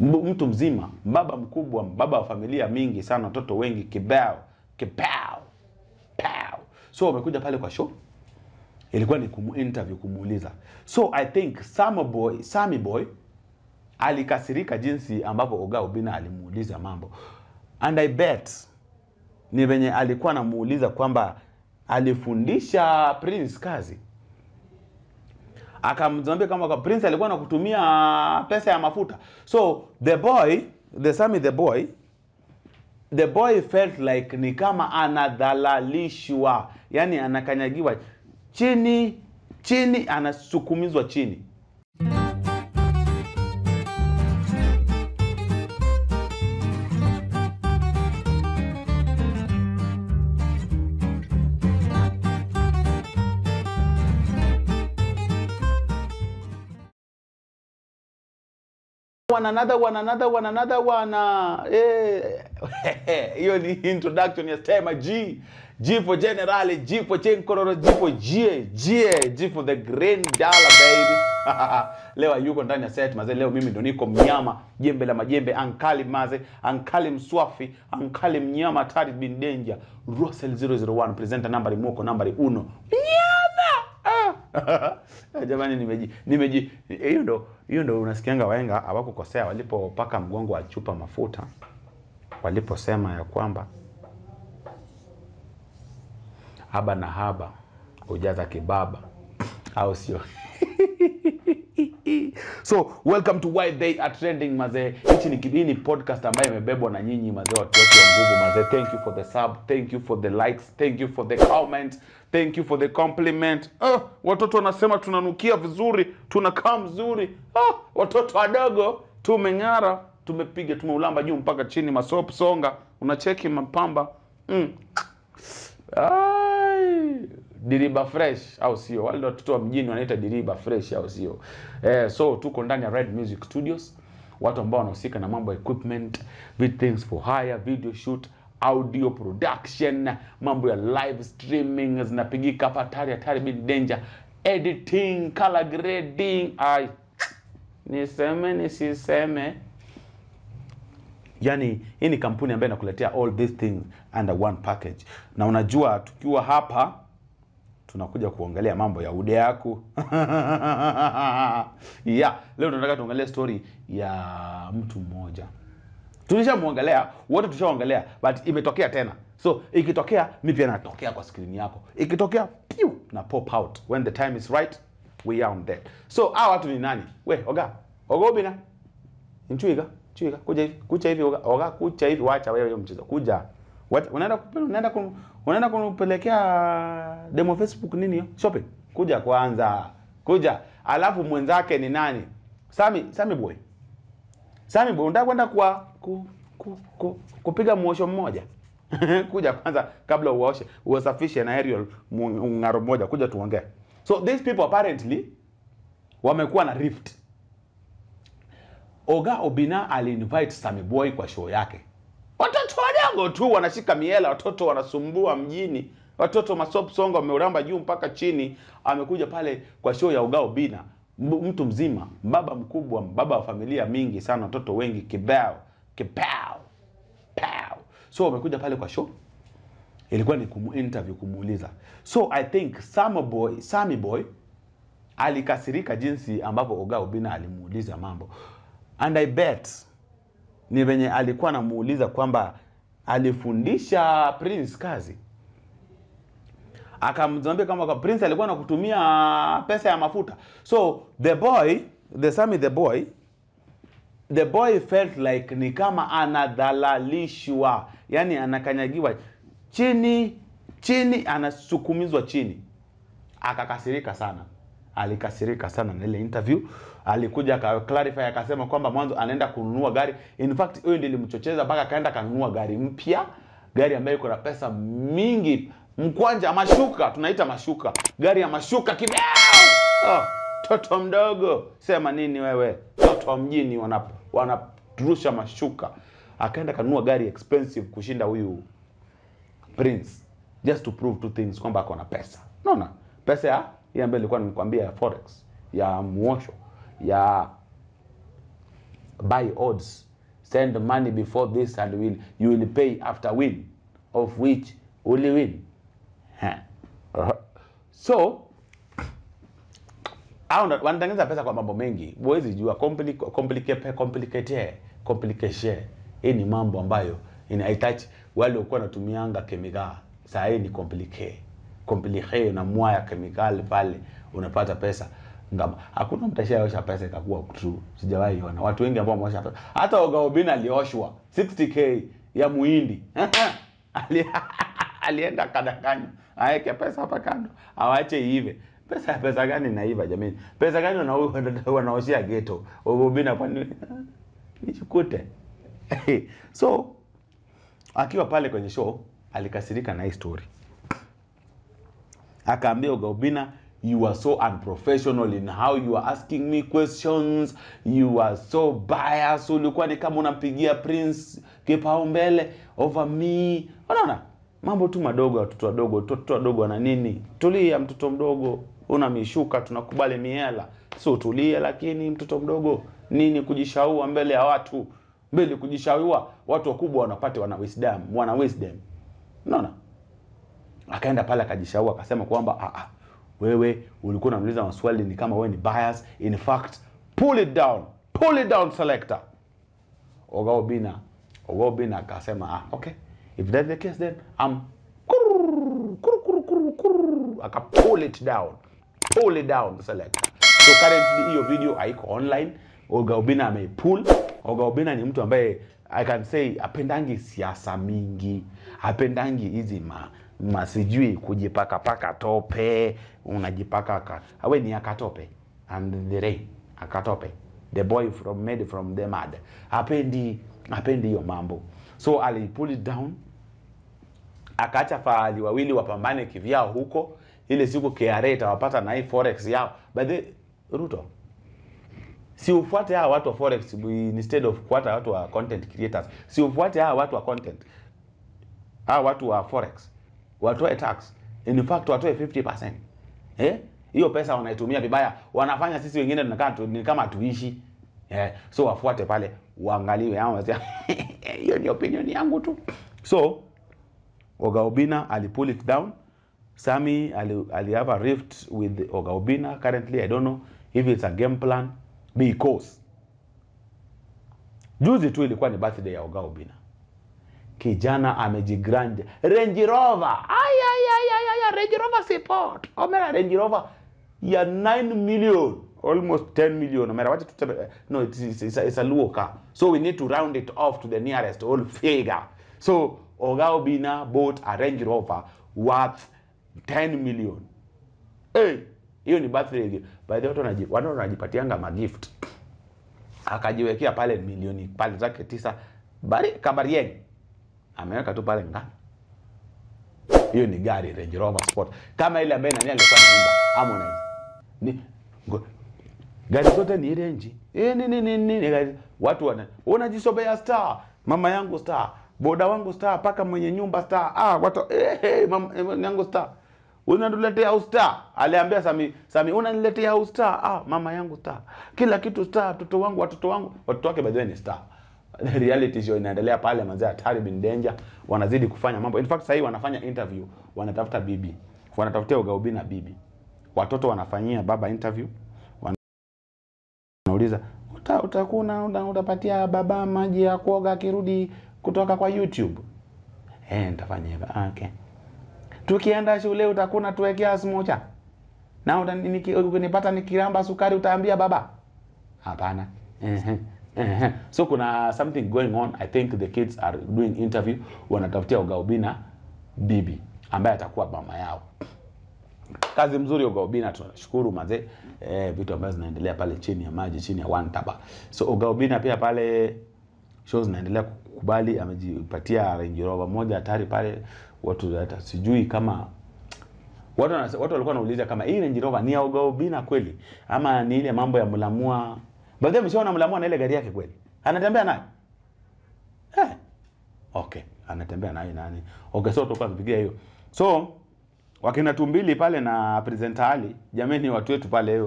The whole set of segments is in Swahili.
Mtu mzima, baba mkubwa, baba wa familia mingi sana, watoto wengi, kibao kibao pao. So wamekuja pale kwa show, ilikuwa ni kuminterview, kumuuliza. So I think Sammy Boy, Sammy Boy alikasirika jinsi ambavyo Oga ubina alimuuliza mambo, and I bet ni venye alikuwa anamuuliza kwamba alifundisha Prince kazi akamwambia kama Prince alikuwa anakutumia pesa ya mafuta. So the boy, the Sami the boy, the boy felt like ni kama anadhalalishwa, yani anakanyagiwa chini chini, anasukumizwa chini. One another one another one another one uh, eh, hiyo ni introduction ya Stema G. G for General G for Chenkororo G for G G G for the green dollar baby. Leo yuko ndani ya set maze leo mimi ndo niko mnyama jembe la majembe ankali maze ankali mswafi ankali mnyama tari bin danger. Russell 001 presenter nambari moko nambari uno. jamani nimeji nimeji hiyo ndo hiyo ndo unasikianga waenga hawakukosea walipopaka mgongo wa chupa mafuta waliposema ya kwamba haba na haba hujaza kibaba au sio so welcome to why they are trending mazee. Hichi ni hii podcast ambayo imebebwa na nyinyi mazee watu wote wa nguvu mazee. Thank you for the sub thank you for the likes thank you for the comment thank you for the compliment. Oh, watoto wanasema tunanukia vizuri tunakaa mzuri oh, watoto wadogo tumeng'ara tumepiga tumeulamba juu mpaka chini masop songa. Unacheki mapamba mm. Ai, diriba fresh au sio? Wale watoto wa mjini wanaita diriba fresh au sio? Eh, so tuko ndani ya Red Music Studios, watu ambao wanahusika na mambo ya equipment, things for hire, video shoot, audio production, mambo ya live streaming zinapigika hapa hatari hatari bin danger, editing, color grading. Ai, niseme nisiseme yani hii ni kampuni ambayo inakuletea all these things under one package na unajua tukiwa hapa tunakuja kuongelea mambo ya ude yako yeah leo tunataka tuongelee story ya mtu mmoja. Tulishamwongelea wote tushaongelea but imetokea tena. So ikitokea mi pia natokea kwa skrini yako. Ikitokea piu na pop out. When the time is right we are on that so hawa watu ni nani? We oga ogobina Nchuiga, chuiga, kuja hivi, kucha hivi, oga, oga kucha hivi, wacha wewe mchezo. Kuja. Unaenda unaenda kunipelekea demo Facebook nini hiyo? Shopping. Kuja kwanza. Kuja. Alafu mwenzake ni nani? Sami, Sami boy. Sami boy, unataka kwenda kwa ku, ku, ku, kupiga mwosho mmoja. kuja kwanza kabla uoshe, uwasafishe na aerial ng'aro moja, kuja tuongee. So these people apparently wamekuwa na rift. Oga Obina aliinvite Sami Boy kwa show yake. Watoto wadogo tu wanashika miela, watoto wanasumbua mjini, watoto masop songo wameuramba juu mpaka chini. Amekuja pale kwa show ya Ugao Bina, mtu mzima, baba mkubwa, baba wa familia mingi sana, watoto wengi, kibao kibao pao. So wamekuja pale kwa show, ilikuwa ni kumu interview kumuuliza. So I think Sammy Boy, Sammy Boy alikasirika jinsi ambavyo Oga Obina alimuuliza mambo, and I bet ni venye alikuwa anamuuliza kwamba alifundisha Prince kazi, akamwambia kama kwa Prince alikuwa anakutumia pesa ya mafuta. So the boy, the Sammy the boy, the boy felt like ni kama anadhalalishwa, yani anakanyagiwa. Chini chini, anasukumizwa chini. Akakasirika sana alikasirika sana na ile interview. Alikuja aka clarify akasema kwamba mwanzo anaenda kununua gari. In fact huyo ndiye ilimchocheza mpaka akaenda kanunua gari mpya. Gari ambayo iko na pesa mingi. Mkwanja mashuka tunaita mashuka. Gari ya mashuka kibao! Oh, toto mdogo. Sema nini wewe? Toto mjini wana wanarusha mashuka. Akaenda kanunua gari expensive kushinda huyu Prince. Just to prove two things kwamba ako na pesa. Unaona? Pesa ya hii ambayo ilikuwa nimekwambia ya forex, ya muosho, ya buy odds send money before this and will you will pay after win of which will win. Ha. Uh-huh. so wanatengeneza pesa kwa mambo mengi. Huwezi jua complicate complicate complication. Hii ni mambo ambayo inahitaji wale walikuwa wanatumianga kemikali. Saa hii ni complicate complicate na mwaya kemikali pale unapata pesa. Ngama hakuna mtu ashaosha pesa ikakuwa true. Sijawahi ona watu wengi ambao wameosha pesa. Hata Ogaobina alioshwa 60k ya muhindi. Ali- alienda kadanganywa aweke pesa hapa kando. Awache iive. Pesa ya pesa gani naiva jamani? Pesa gani wana- wanaoshia ghetto? Ogaobina kwani? Nichukute. So akiwa pale kwenye show alikasirika na hii story akaambia ugaubina you are so unprofessional in how you are asking me questions. You are so biased. Ulikuwa ni kama unampigia prince kipaumbele over me. Unaona mambo tu madogo watoto wadogo watoto wadogo wana nini. Tulia mtoto mdogo una mishuka tunakubali miela so tulia. lakini mtoto mdogo nini kujishaua mbele ya watu? Mbele kujishaua watu wakubwa wanapate wana wisdom wana wisdom. Unaona akaenda pale akajishaua akasema kwamba ah, ah, wewe ulikuwa unamuuliza maswali ni kama wewe ni bias in fact pull it down pull it down selector. Ogaobina Ogaobina akasema ah, okay. If that's the case then I'm aka pull it down pull it down selector. So currently hiyo video haiko online. Ogaobina ameipull Ogaobina ni mtu ambaye I can say apendangi siasa mingi apendangi hizi ma, ma sijui kujipaka paka tope unajipaka ka, awe ni akatope and the rain akatope. The boy from made from the mud. Apendi apendi hiyo mambo. So ali pull it down. Akaacha fahali wawili wapambane kivyao huko. Ile siku KRA itawapata na hii forex yao. But the, Ruto si ufuate hawa watu wa forex instead of kufuata watu wa content creators si ufuate hawa watu wa content hawa watu wa forex watoe tax. In fact watoe 50% eh? Hiyo pesa wanaitumia vibaya. Wanafanya sisi wengine tunakaa tu, ni kama tuishi eh, so wafuate pale waangaliwe. Hao hiyo ni opinion yangu tu. So Ogaobina ali pull it down. Sami ali, ali have a rift with Ogaobina currently. I don't know if it's a game plan. Because juzi tu ilikuwa ni birthday ya Ogaobina kijana amejigrand Range Rover. Ay ay ay ay ay Range Rover support. Omera Range Rover ya 9 million almost 10 million. Omera wacha tuseme no it's, it's, it's, a, it's a luo car. So we need to round it off to the nearest whole figure so Ogaobina bought a Range Rover worth 10 million. Hey, hiyo ni birthday gift. by the way watu wanaji- watu wanajipatianga magift akajiwekea pale milioni pale zake tisa. Bari kabarieng ameweka tu pale ndani. hiyo ni gari Range Rover Sport. Kama ile ambayo nani alikuwa anaimba Harmonize. Ni ngo, gari zote ni range eh ni ni ni, ni gari. Watu wana unajisobea star mama yangu star boda wangu star paka mwenye nyumba star. Ah watu eh, hey, mama eh, yangu star. Unaniletea ustar aliambia Sami Sami unaniletea ustar ah mama yangu star. Kila kitu star watoto wangu watoto wangu. Watoto wake by the way ni star reality show inaendelea pale manzee hatari bin danger wanazidi kufanya mambo. In fact sasa hivi wanafanya interview wanatafuta bibi wanatafutia ugaubi na bibi watoto wanafanyia baba interview wanauliza uta, utakuna uta, utapatia baba maji ya kuoga akirudi kutoka kwa YouTube? Eh nitafanya hivyo. Okay. Tukienda shule utakuna tuwekea smocha. Na utanipata nikiramba sukari utaambia baba? Hapana Ehe, so kuna something going on. I think the kids are doing interview. Wanatafutia Ugaubina bibi ambaye atakuwa mama yao. Kazi mzuri Ugaubina, tunashukuru mazee eh, vitu ambavyo zinaendelea pale chini ya maji chini ya one taba so Ugaubina pia pale shows zinaendelea kukubali amejipatia Range Rover moja hatari pale. Watu hata sijui kama watu watu walikuwa wanauliza kama hii Range Rover ni ya Ugaubina kweli? Ama ni ile mambo ya Mlamua baadhi mshaona Mlamua na ile gari yake kweli. Anatembea naye. eh. Okay. Anatembea naye nani? Okay so tutakuwa tupigia hiyo. So wakina tumbili pale na presenter Ali jameni watu wetu pale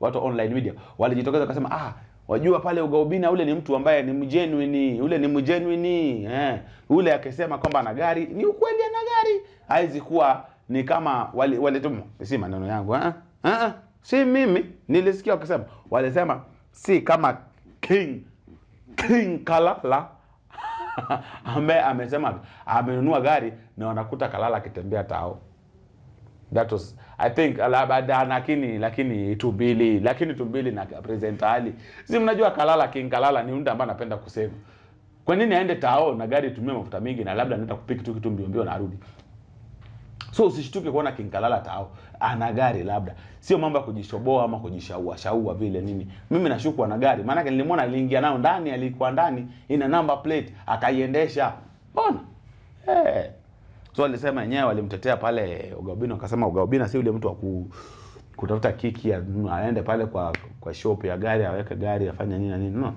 watu online media walijitokeza wakasema ah wajua pale ugaubina ule ni mtu ambaye ni mgenuine ule ni mgenuine eh. Ule akisema kwamba ana gari ni ukweli ana gari. Haizi kuwa ni kama wale wale tu si maneno yangu eh eh. Si mimi nilisikia wakisema. Walisema si kama king king kalala ambaye amesema amenunua gari na wanakuta kalala akitembea tao. That was i think labda lakini lakini tumbili lakini tumbili na president ali. Si mnajua kalala king kalala ni mtu ambaye anapenda kusema. Kwa nini aende tao na gari itumie mafuta mingi na labda anaenda kupiki tu kitu mbio mbio na arudi so usishtuke kuona Kinkalala tao. Ana gari labda. Sio mambo ya kujishoboa ama kujishaua shaua vile nini. Mimi nashuku ana gari. Maanake nilimwona aliingia nao ndani alikuwa ndani ina number plate akaiendesha. Mbona? Hey. so alisema yenyewe, walimtetea pale ugaubina wakasema ugaubina si yule mtu wa ku, kutafuta kiki ya- aende pale kwa kwa shop ya gari aweke gari afanye nini na nini. No.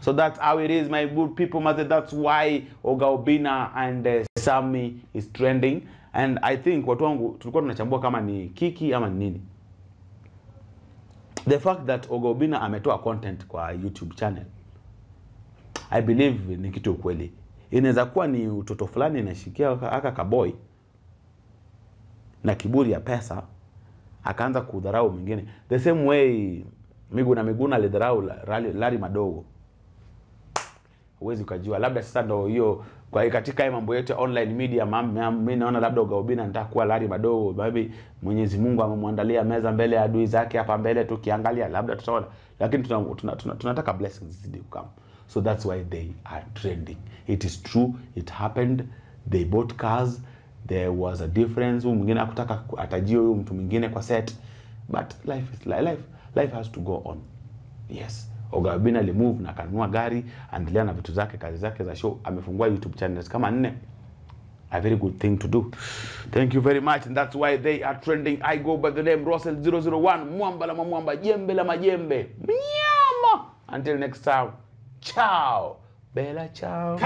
So that's how it is, my good people, mother. That's why ogaobina and uh, Sami is trending. And I think watu wangu tulikuwa tunachambua kama ni kiki ama ni nini. The fact that Oga Obina ametoa content kwa YouTube channel. I believe ni kitu ukweli. Inaweza kuwa ni utoto fulani inashikia aka kaboy na kiburi ya pesa akaanza kudharau mwingine the same way Miguna Miguna alidharau lari Madogo huwezi ukajua labda sasa ndo hiyo kwa hiyo katika hayo mambo yetu ya online media mimi naona labda ugaubina nataka kuwa lari Madogo maybe Mwenyezi Mungu amemwandalia meza mbele ya adui zake hapa mbele tukiangalia labda tutaona. Lakini tuna, tuna, tuna, tunataka blessings zizidi kukama. So that's why they are trending. It is true it happened they bought cars there was a difference. Huyu mwingine akutaka atajio huyu mtu mwingine kwa set. But life is life life has to go on. Yes Ogabina alimove na kanunua gari aendelea na vitu zake kazi zake za show amefungua youtube channels kama nne. A very good thing to do. Thank you very much and that's why they are trending. I go by the name russell 001 mwamba la mwamba jembe la majembe. Mnyama until next time. Ciao bella ciao